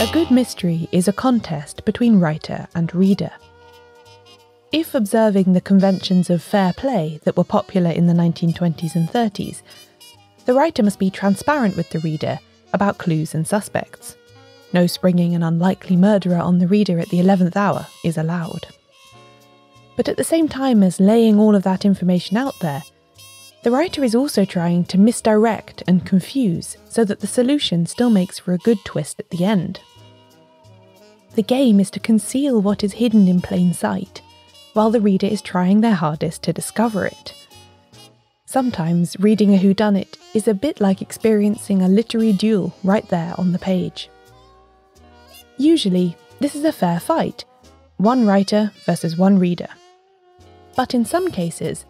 A good mystery is a contest between writer and reader. If observing the conventions of fair play that were popular in the 1920s and 30s, the writer must be transparent with the reader about clues and suspects. No springing an unlikely murderer on the reader at the 11th hour is allowed. But at the same time as laying all of that information out there, the writer is also trying to misdirect and confuse so that the solution still makes for a good twist at the end. The game is to conceal what is hidden in plain sight, while the reader is trying their hardest to discover it. Sometimes reading a whodunit is a bit like experiencing a literary duel right there on the page. Usually, this is a fair fight one writer versus one reader. But in some cases,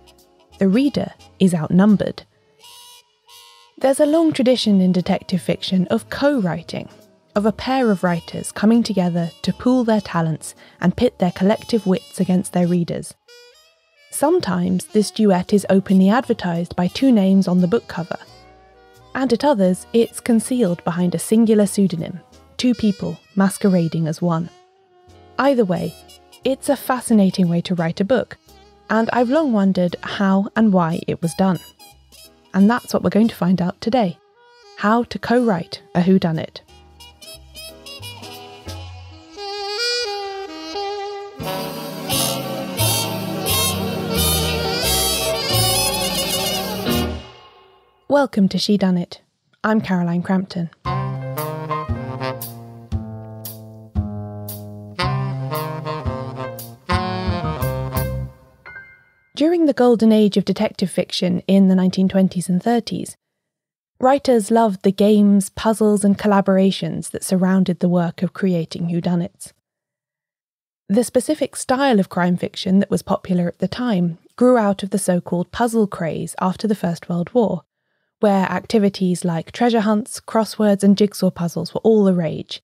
the reader is outnumbered. There's a long tradition in detective fiction of co writing, of a pair of writers coming together to pool their talents and pit their collective wits against their readers. Sometimes this duet is openly advertised by two names on the book cover, and at others it's concealed behind a singular pseudonym two people masquerading as one. Either way, it's a fascinating way to write a book, and I've long wondered how and why it was done. And that's what we're going to find out today how to co write a whodunit. Welcome to Shedunnit. I'm Caroline Crampton. Golden age of detective fiction in the 1920s and 30s, writers loved the games, puzzles, and collaborations that surrounded the work of creating whodunits. The specific style of crime fiction that was popular at the time grew out of the so called puzzle craze after the First World War, where activities like treasure hunts, crosswords, and jigsaw puzzles were all the rage,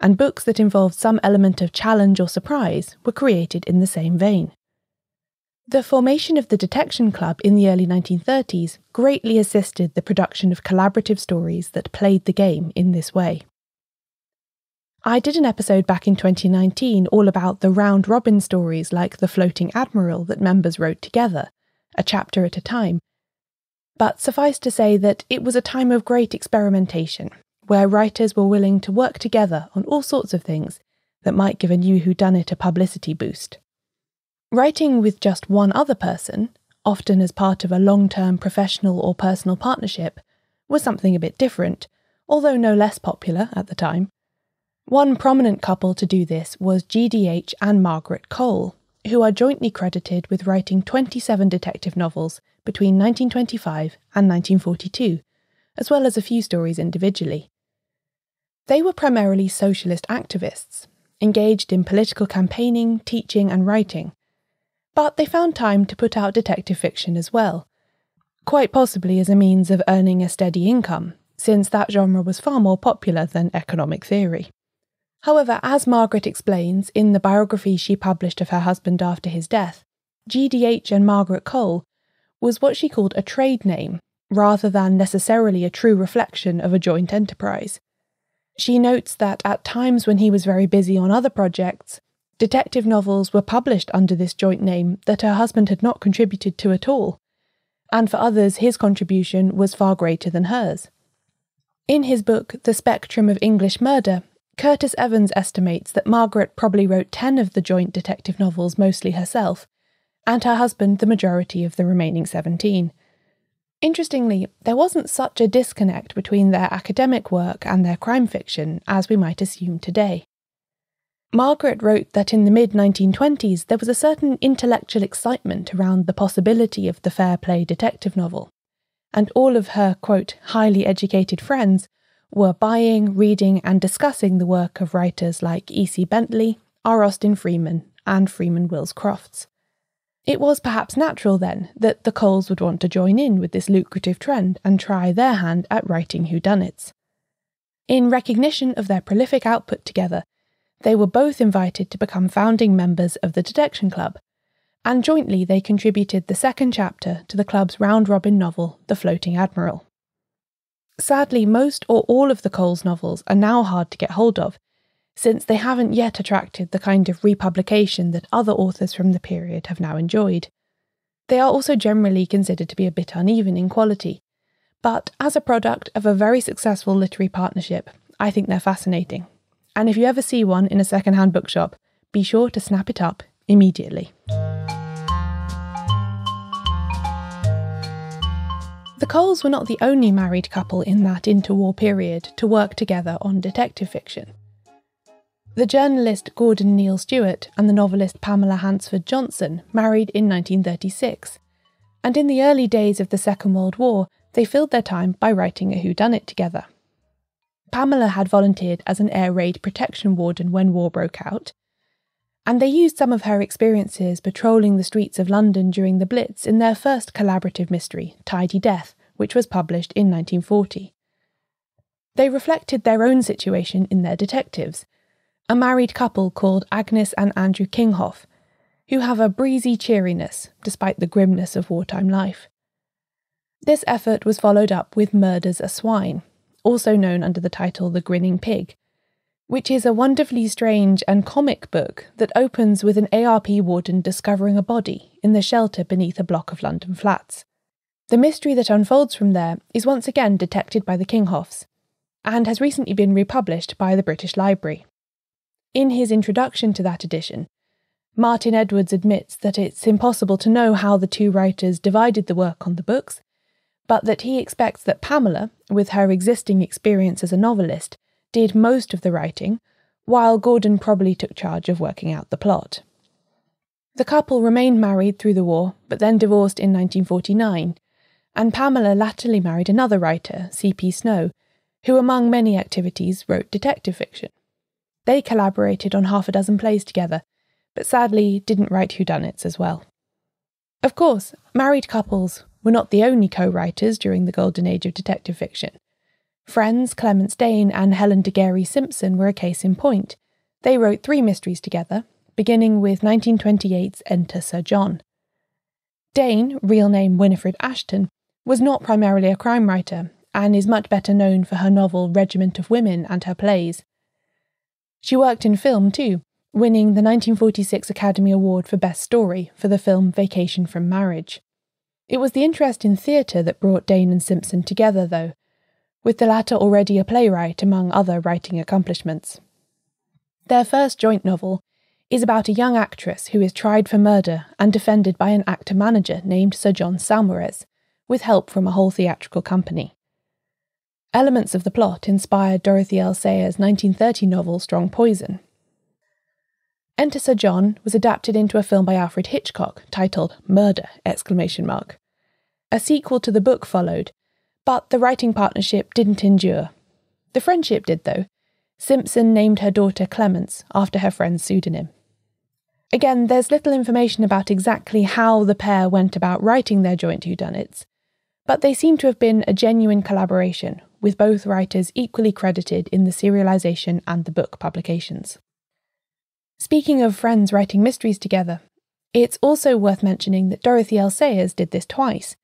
and books that involved some element of challenge or surprise were created in the same vein. The formation of the Detection Club in the early 1930s greatly assisted the production of collaborative stories that played the game in this way. I did an episode back in 2019 all about the round robin stories like The Floating Admiral that members wrote together, a chapter at a time. But suffice to say that it was a time of great experimentation, where writers were willing to work together on all sorts of things that might give a new whodunit a publicity boost. Writing with just one other person, often as part of a long term professional or personal partnership, was something a bit different, although no less popular at the time. One prominent couple to do this was GDH and Margaret Cole, who are jointly credited with writing 27 detective novels between 1925 and 1942, as well as a few stories individually. They were primarily socialist activists, engaged in political campaigning, teaching, and writing, but they found time to put out detective fiction as well, quite possibly as a means of earning a steady income, since that genre was far more popular than economic theory. However, as Margaret explains in the biography she published of her husband after his death, GDH and Margaret Cole was what she called a trade name, rather than necessarily a true reflection of a joint enterprise. She notes that at times when he was very busy on other projects, Detective novels were published under this joint name that her husband had not contributed to at all, and for others, his contribution was far greater than hers. In his book, The Spectrum of English Murder, Curtis Evans estimates that Margaret probably wrote 10 of the joint detective novels mostly herself, and her husband the majority of the remaining 17. Interestingly, there wasn't such a disconnect between their academic work and their crime fiction as we might assume today. Margaret wrote that in the mid 1920s there was a certain intellectual excitement around the possibility of the fair play detective novel, and all of her, quote, highly educated friends were buying, reading, and discussing the work of writers like E.C. Bentley, R. Austin Freeman, and Freeman Wills Crofts. It was perhaps natural then that the Coles would want to join in with this lucrative trend and try their hand at writing whodunits. In recognition of their prolific output together, they were both invited to become founding members of the Detection Club, and jointly they contributed the second chapter to the club's round robin novel, The Floating Admiral. Sadly, most or all of the Coles novels are now hard to get hold of, since they haven't yet attracted the kind of republication that other authors from the period have now enjoyed. They are also generally considered to be a bit uneven in quality, but as a product of a very successful literary partnership, I think they're fascinating. And if you ever see one in a second-hand bookshop, be sure to snap it up immediately. The Coles were not the only married couple in that interwar period to work together on detective fiction. The journalist Gordon Neil Stewart and the novelist Pamela Hansford Johnson married in 1936, and in the early days of the Second World War, they filled their time by writing a whodunit together. Pamela had volunteered as an air raid protection warden when war broke out, and they used some of her experiences patrolling the streets of London during the Blitz in their first collaborative mystery, Tidy Death, which was published in 1940. They reflected their own situation in their detectives, a married couple called Agnes and Andrew Kinghoff, who have a breezy cheeriness despite the grimness of wartime life. This effort was followed up with Murder's a Swine, also known under the title The Grinning Pig, which is a wonderfully strange and comic book that opens with an ARP warden discovering a body in the shelter beneath a block of London flats. The mystery that unfolds from there is once again detected by the Kinghoffs, and has recently been republished by the British Library. In his introduction to that edition, Martin Edwards admits that it's impossible to know how the two writers divided the work on the books, but that he expects that Pamela, with her existing experience as a novelist, did most of the writing, while Gordon probably took charge of working out the plot. The couple remained married through the war, but then divorced in 1949, and Pamela latterly married another writer, C.P. Snow, who, among many activities, wrote detective fiction. They collaborated on half a dozen plays together, but sadly didn't write whodunits as well. Of course, married couples were not the only co writers during the golden age of detective fiction. Friends Clemence Dane and Helen de Guerry Simpson were a case in point. They wrote three mysteries together, beginning with 1928's Enter Sir John. Dane, real name Winifred Ashton, was not primarily a crime writer and is much better known for her novel Regiment of Women and her plays. She worked in film too, winning the 1946 Academy Award for Best Story for the film Vacation from Marriage. It was the interest in theatre that brought Dane and Simpson together, though, with the latter already a playwright among other writing accomplishments. Their first joint novel is about a young actress who is tried for murder and defended by an actor manager named Sir John Saumarez, with help from a whole theatrical company. Elements of the plot inspired Dorothy L. Sayers' 1930 novel Strong Poison. Enter Sir John was adapted into a film by Alfred Hitchcock titled Murder! exclamation mark. A sequel to the book followed, but the writing partnership didn't endure. The friendship did, though. Simpson named her daughter Clemence after her friend's pseudonym. Again, there's little information about exactly how the pair went about writing their joint whodunits, but they seem to have been a genuine collaboration, with both writers equally credited in the serialization and the book publications. Speaking of friends writing mysteries together, it's also worth mentioning that Dorothy L. Sayers did this twice.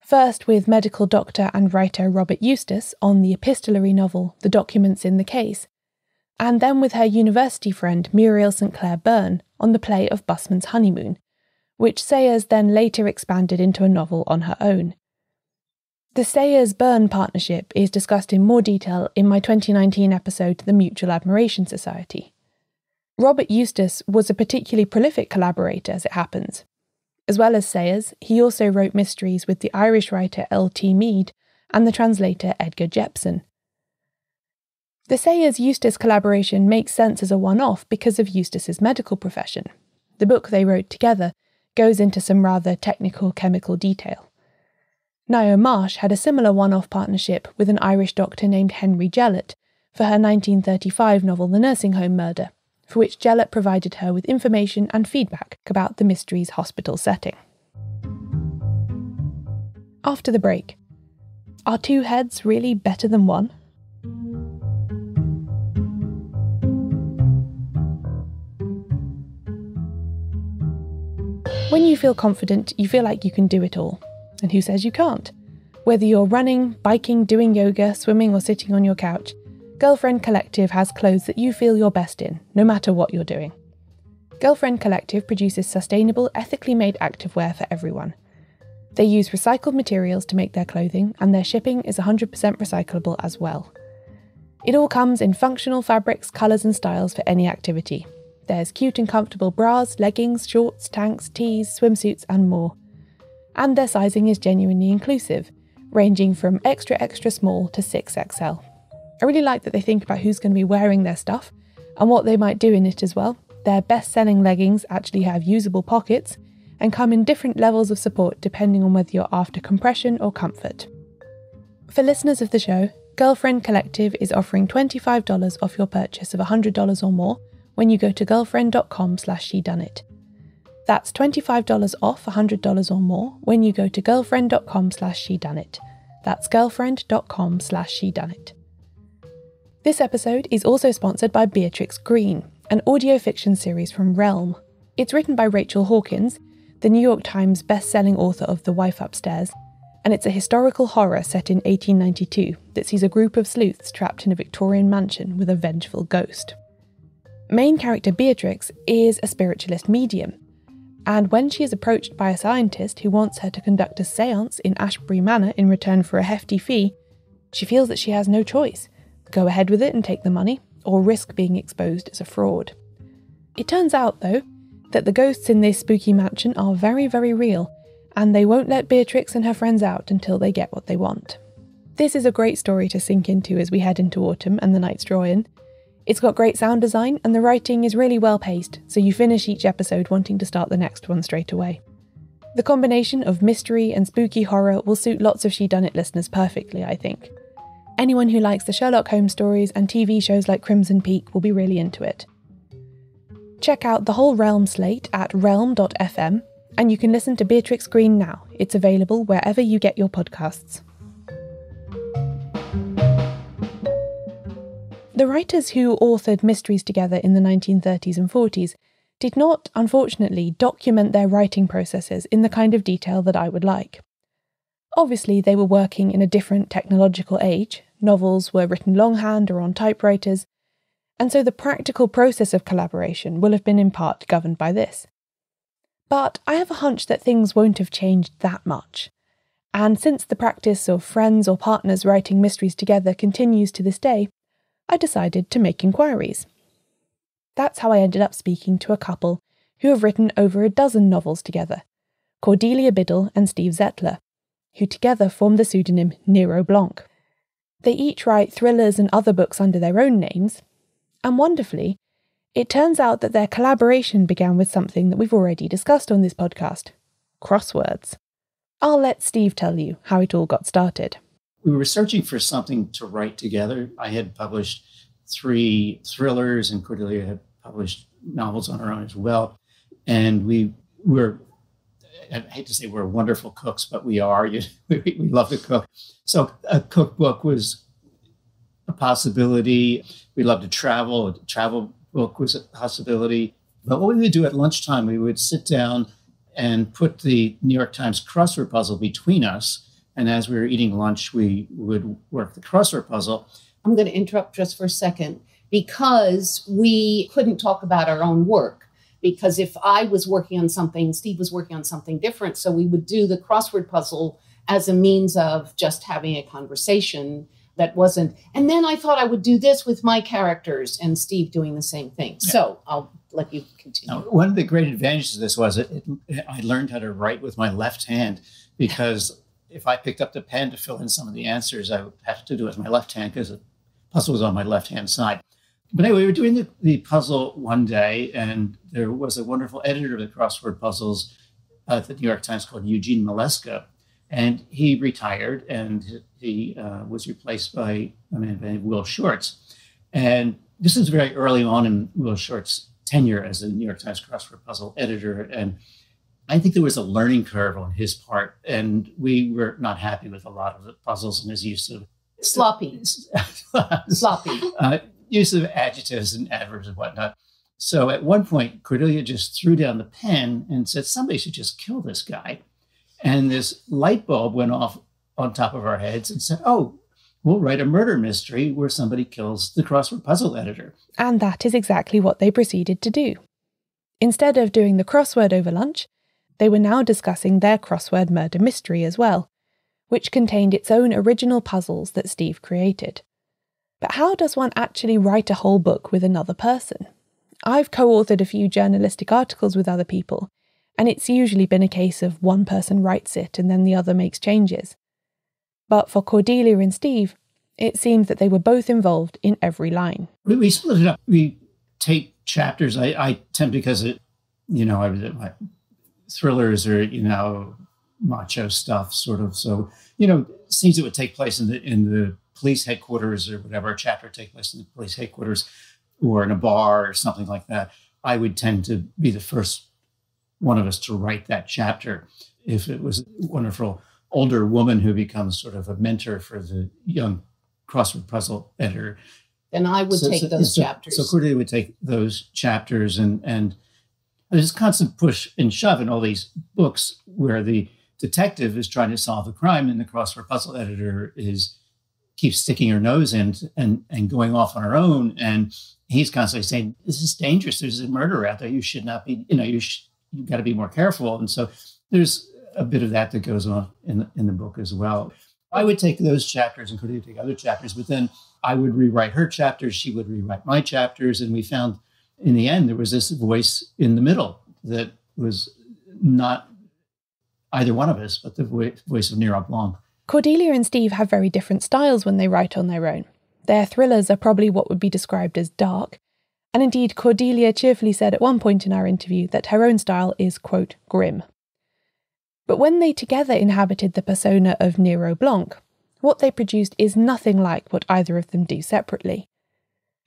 First with medical doctor and writer Robert Eustace on the epistolary novel The Documents in the Case, and then with her university friend Muriel St. Clare Byrne on the play of Busman's Honeymoon, which Sayers then later expanded into a novel on her own. The Sayers Byrne partnership is discussed in more detail in my 2019 episode The Mutual Admiration Society. Robert Eustace was a particularly prolific collaborator, as it happens. As well as Sayers, he also wrote mysteries with the Irish writer L.T. Meade and the translator Edgar Jepson. The Sayers Eustace collaboration makes sense as a one off because of Eustace's medical profession. The book they wrote together goes into some rather technical chemical detail. Ngaio Marsh had a similar one off partnership with an Irish doctor named Henry Jellett for her 1935 novel The Nursing Home Murder, for which Jellett provided her with information and feedback about the mystery's hospital setting. After the break, are two heads really better than one? When you feel confident, you feel like you can do it all. And who says you can't? Whether you're running, biking, doing yoga, swimming, or sitting on your couch, Girlfriend Collective has clothes that you feel your best in, no matter what you're doing. Girlfriend Collective produces sustainable, ethically made activewear for everyone. They use recycled materials to make their clothing, and their shipping is 100% recyclable as well. It all comes in functional fabrics, colours, and styles for any activity. There's cute and comfortable bras, leggings, shorts, tanks, tees, swimsuits, and more. And their sizing is genuinely inclusive, ranging from extra extra small to 6XL. I really like that they think about who's going to be wearing their stuff and what they might do in it as well. Their best selling leggings actually have usable pockets and come in different levels of support depending on whether you're after compression or comfort. For listeners of the show, Girlfriend Collective is offering $25 off your purchase of $100 or more when you go to girlfriend.com slash shedunnit. That's $25 off $100 or more when you go to girlfriend.com slash shedunnit. That's girlfriend.com slash shedunnit. This episode is also sponsored by Beatrix Green, an audio fiction series from Realm. It's written by Rachel Hawkins, the New York Times best-selling author of The Wife Upstairs, and it's a historical horror set in 1892 that sees a group of sleuths trapped in a Victorian mansion with a vengeful ghost. Main character Beatrix is a spiritualist medium, and when she is approached by a scientist who wants her to conduct a seance in Ashbury Manor in return for a hefty fee, she feels that she has no choice go ahead with it and take the money, or risk being exposed as a fraud. It turns out, though, that the ghosts in this spooky mansion are very, very real, and they won't let Beatrix and her friends out until they get what they want. This is a great story to sink into as we head into autumn and the nights draw in. It's got great sound design, and the writing is really well paced, so you finish each episode wanting to start the next one straight away. The combination of mystery and spooky horror will suit lots of Shedunnit listeners perfectly, I think. Anyone who likes the Sherlock Holmes stories and TV shows like Crimson Peak will be really into it. Check out the whole Realm slate at realm.fm, and you can listen to Beatrix Green now. It's available wherever you get your podcasts. The writers who authored Mysteries Together in the 1930s and 40s did not, unfortunately, document their writing processes in the kind of detail that I would like. Obviously, they were working in a different technological age, novels were written longhand or on typewriters, and so the practical process of collaboration will have been in part governed by this. But I have a hunch that things won't have changed that much. And since the practice of friends or partners writing mysteries together continues to this day, I decided to make inquiries. That's how I ended up speaking to a couple who have written over a dozen novels together Cordelia Biddle and Steve Zettler, who together form the pseudonym Nero Blanc. They each write thrillers and other books under their own names, and wonderfully, it turns out that their collaboration began with something that we've already discussed on this podcast crosswords. I'll let Steve tell you how it all got started. We were searching for something to write together. I had published three thrillers, and Cordelia had published novels on her own as well. And we were I hate to say we're wonderful cooks, but we are. we, we love to cook. So a cookbook was a possibility. We love to travel. A travel book was a possibility. But what we would do at lunchtime, we would sit down and put the New York Times crossword puzzle between us. And as we were eating lunch, we would work the crossword puzzle. I'm going to interrupt just for a second because we couldn't talk about our own work because if I was working on something, Steve was working on something different. So we would do the crossword puzzle as a means of just having a conversation that wasn't. And then I thought I would do this with my characters and Steve doing the same thing. Yeah. So I'll let you continue. Now, one of the great advantages of this was it, it, I learned how to write with my left hand because if I picked up the pen to fill in some of the answers, I would have to do it with my left hand because the puzzle was on my left hand side. But anyway, we were doing the, the puzzle one day, and there was a wonderful editor of the crossword puzzles at the New York Times called Eugene Maleska. And he retired and he uh, was replaced by a man named Will Shortz. And this is very early on in Will Shortz's tenure as a New York Times crossword puzzle editor. And I think there was a learning curve on his part, and we were not happy with a lot of the puzzles and his use of sloppy, sloppy. Uh, use of adjectives and adverbs and whatnot. So at one point, Cordelia just threw down the pen and said, somebody should just kill this guy. And this light bulb went off on top of our heads and said, oh, we'll write a murder mystery where somebody kills the crossword puzzle editor. And that is exactly what they proceeded to do. Instead of doing the crossword over lunch, they were now discussing their crossword murder mystery as well, which contained its own original puzzles that Steve created. But how does one actually write a whole book with another person? I've co authored a few journalistic articles with other people, and it's usually been a case of one person writes it and then the other makes changes. But for Cordelia and Steve, it seems that they were both involved in every line. We, split it up. We take chapters. I, I tend because it, you know, I, my thrillers are you know macho stuff, sort of. So you know, scenes that would take place in the in the police headquarters or whatever, chapter take place in the police headquarters or in a bar or something like that. I would tend to be the first one of us to write that chapter. If it was a wonderful older woman who becomes sort of a mentor for the young crossword puzzle editor, then I would so, take so, those so, chapters. So Cordelia would take those chapters and and there's constant push and shove in all these books where the detective is trying to solve a crime and the crossword puzzle editor is keeps sticking her nose in and and going off on her own. And he's constantly saying this is dangerous. There's a murderer out there. You should not be you know you sh- you've got to be more careful. And so there's a bit of that that goes on in the, in the book as well. I would take those chapters and Cordelia take other chapters but then i would rewrite her chapters. She would rewrite my chapters. And we found in the end, there was this voice in the middle that was not either one of us, but the voice of Nero Blanc. Cordelia and Steve have very different styles when they write on their own. Their thrillers are probably what would be described as dark, and indeed, Cordelia cheerfully said at one point in our interview that her own style is, quote, grim. But when they together inhabited the persona of Nero Blanc, what they produced is nothing like what either of them do separately.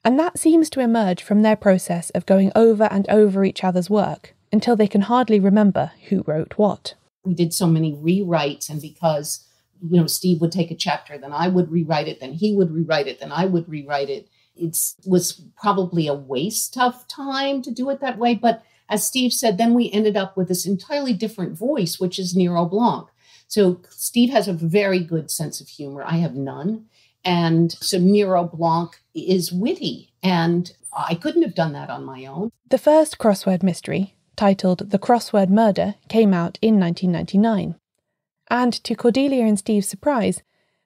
And that seems to emerge from their process of going over and over each other's work until they can hardly remember who wrote what. We did so many rewrites, and because you know Steve would take a chapter, then I would rewrite it, then he would rewrite it, then I would rewrite it. It was probably a waste of time to do it that way. But as Steve said, then we ended up with this entirely different voice, which is Nero Blanc. So Steve has a very good sense of humor. I have none. And so Nero Blanc is witty, and I couldn't have done that on my own. The first crossword mystery, titled The Crossword Murder, came out in 1999. And to Cordelia and Steve's surprise,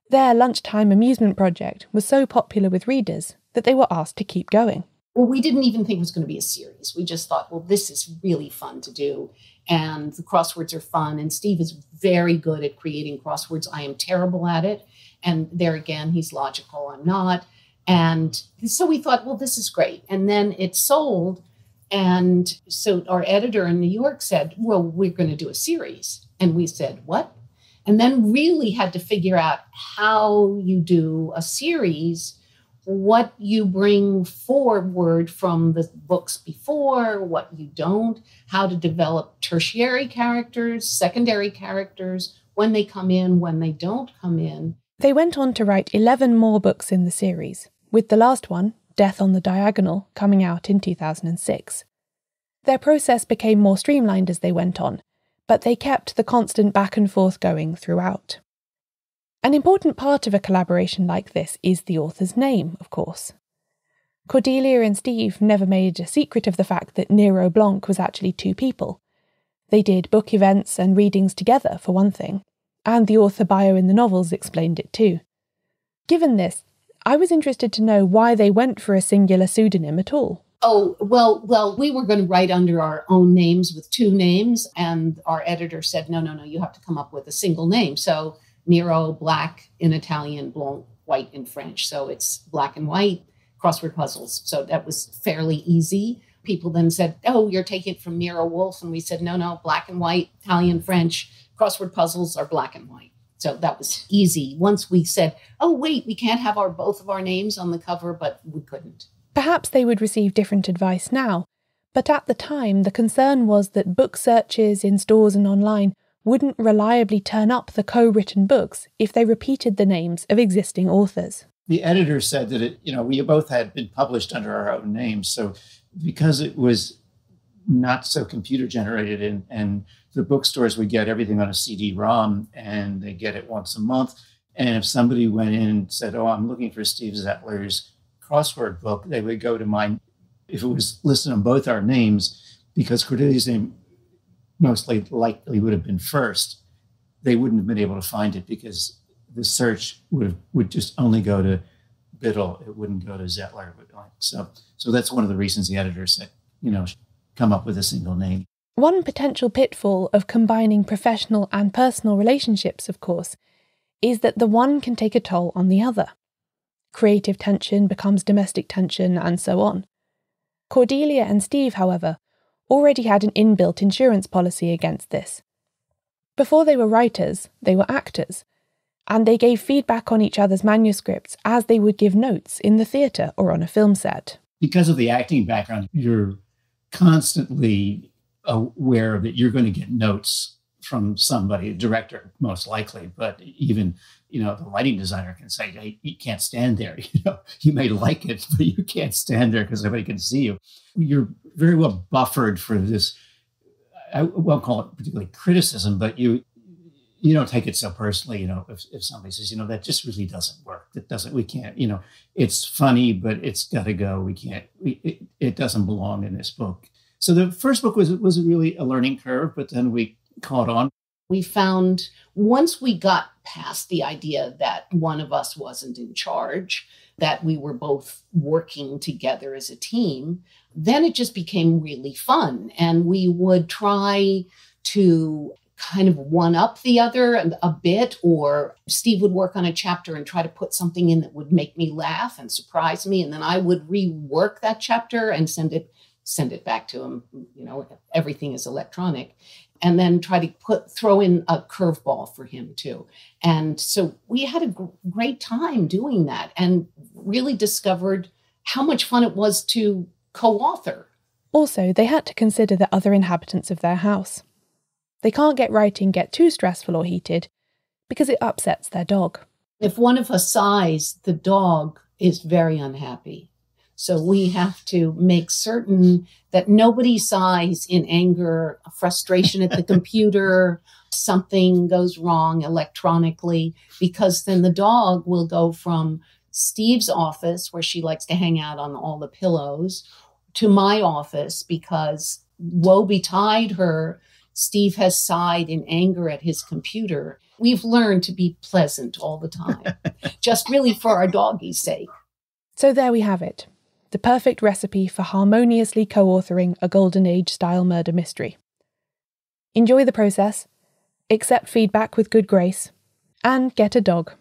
their lunchtime amusement project was so popular with readers that they were asked to keep going. Well, we didn't even think it was going to be a series. We just thought, well, this is really fun to do. And the crosswords are fun. And Steve is very good at creating crosswords. I am terrible at it. And there again, he's logical, I'm not. And so we thought, well, this is great. And then it sold. And so our editor in New York said, well, we're going to do a series. And we said, what? And then really had to figure out how you do a series, what you bring forward from the books before, what you don't, how to develop tertiary characters, secondary characters, when they come in, when they don't come in. They went on to write 11 more books in the series, with the last one, Death on the Diagonal, coming out in 2006. Their process became more streamlined as they went on, but they kept the constant back and forth going throughout. An important part of a collaboration like this is the author's name, of course. Cordelia and Steve never made a secret of the fact that Nero Blanc was actually two people. They did book events and readings together, for one thing, and the author bio in the novels explained it too. Given this, I was interested to know why they went for a singular pseudonym at all. Oh, well, well, we were going to write under our own names with two names, and our editor said, no, no, no, you have to come up with a single name. So Nero, black in Italian, blanc, white in French. So it's black and white crossword puzzles. So that was fairly easy. People then said, oh, you're taking it from Nero Wolfe. And we said, no, no, black and white, Italian, French crossword puzzles are black and white. So that was easy. Once we said, oh, wait, we can't have our both of our names on the cover, but we couldn't. Perhaps they would receive different advice now, but at the time, the concern was that book searches in stores and online wouldn't reliably turn up the co written books if they repeated the names of existing authors. The editor said that it, you know, we both had been published under our own names. So because it was not so computer generated, and, and the bookstores would get everything on a CD-ROM, and they get it once a month. And if somebody went in and said, "Oh, I'm looking for Steve Zettler's crossword book," they would go to mine. If it was listed on both our names, because Cordelia's name mostly likely would have been first, they wouldn't have been able to find it because the search would have, would just only go to Biddle. It wouldn't go to Zettler. So, so that's one of the reasons the editor said, you know, come up with a single name. One potential pitfall of combining professional and personal relationships, of course, is that the one can take a toll on the other. Creative tension becomes domestic tension, and so on. Cordelia and Steve, however, already had an inbuilt insurance policy against this. Before they were writers, they were actors, and they gave feedback on each other's manuscripts as they would give notes in the theatre or on a film set. Because of the acting background, you're constantly aware that you're going to get notes from somebody, a director most likely, but even you know the lighting designer can say, hey, "You can't stand there." You know, you may like it, but you can't stand there because nobody can see you. You're very well buffered for this. I won't call it particularly criticism, but you you don't take it so personally. You know, if, if somebody says, you know, that just really doesn't work. That doesn't. We can't. You know, it's funny, but it's got to go. We can't. We, it, it doesn't belong in this book. So the first book was was really a learning curve, but then we caught on. We found once we got past the idea that one of us wasn't in charge, that we were both working together as a team, then it just became really fun. And we would try to kind of one up the other a bit, or Steve would work on a chapter and try to put something in that would make me laugh and surprise me. And then I would rework that chapter and send it send it back to him. You know, everything is electronic. And then try to put throw in a curveball for him too. And so we had a g- great time doing that and really discovered how much fun it was to co-author. Also, they had to consider the other inhabitants of their house. They can't get writing get too stressful or heated because it upsets their dog. If one of us sighs, the dog is very unhappy. So we have to make certain that nobody sighs in anger, frustration at the computer, something goes wrong electronically, because then the dog will go from Steve's office, where she likes to hang out on all the pillows, to my office because woe betide her. Steve has sighed in anger at his computer. We've learned to be pleasant all the time, just really for our doggie's sake. So there we have it the perfect recipe for harmoniously co authoring a Golden Age style murder mystery. Enjoy the process, accept feedback with good grace, and get a dog.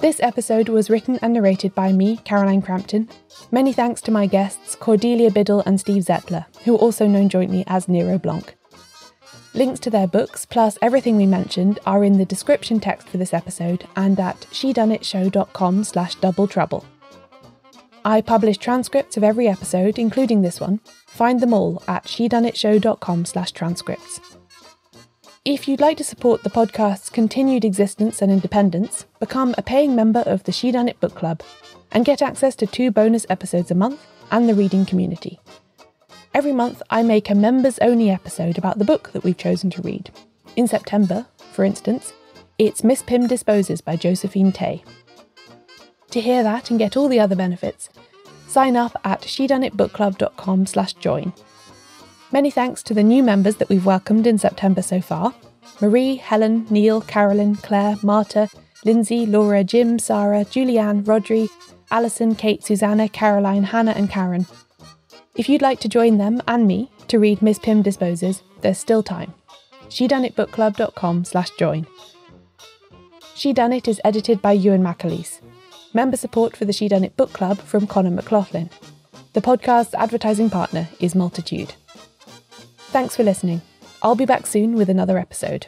This episode was written and narrated by me, Caroline Crampton. Many thanks to my guests, Cordelia Biddle and Steve Zettler, who are also known jointly as Nero Blanc. Links to their books, plus everything we mentioned, are in the description text for this episode and at shedunnitshow.com slash double trouble. I publish transcripts of every episode, including this one. Find them all at shedunnitshow.com slash transcripts. If you'd like to support the podcast's continued existence and independence, become a paying member of the Shedunnit Book Club and get access to two bonus episodes a month and the reading community. Every month, I make a members only episode about the book that we've chosen to read. In September, for instance, it's Miss Pym Disposes by Josephine Tey. To hear that and get all the other benefits, sign up at shedunnitbookclub.com slash join. Many thanks to the new members that we've welcomed in September so far. Marie, Helen, Neil, Carolyn, Claire, Marta, Lindsay, Laura, Jim, Sarah, Julianne, Rodri, Alison, Kate, Susanna, Caroline, Hannah and Karen. If you'd like to join them and me to read Miss Pym Disposes, there's still time. ShedunnitBookClub.com slash join. Shedunnit is edited by Ewan McAleese. Member support for the Shedunnit Book Club from Connor McLaughlin. The podcast's advertising partner is Multitude. Thanks for listening. I'll be back soon with another episode.